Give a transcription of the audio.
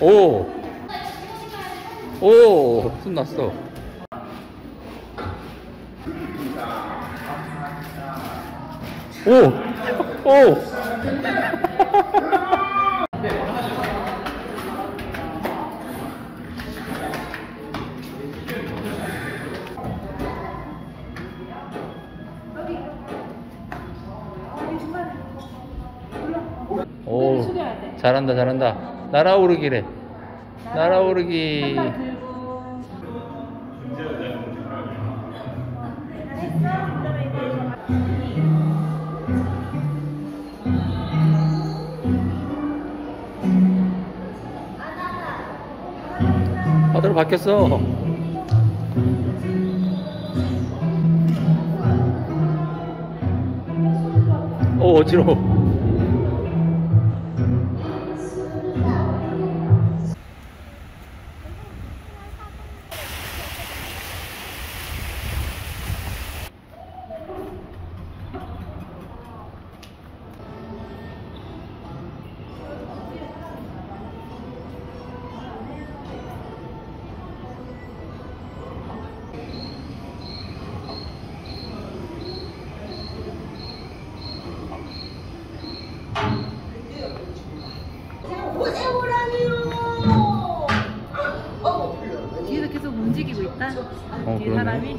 오! 오! 손 났어. 오! 오! 오, 잘한다, 잘한다. 날아오르기래. 날아오르기. 바다로 바뀌었어. 오, 어지러워. 뒤에서 계속 움직이고 있다. 어, 그러네. 사람이.